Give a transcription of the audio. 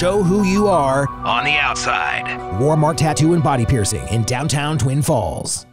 Show who you are on the outside. Warmark Tattoo and Body Piercing in downtown Twin Falls.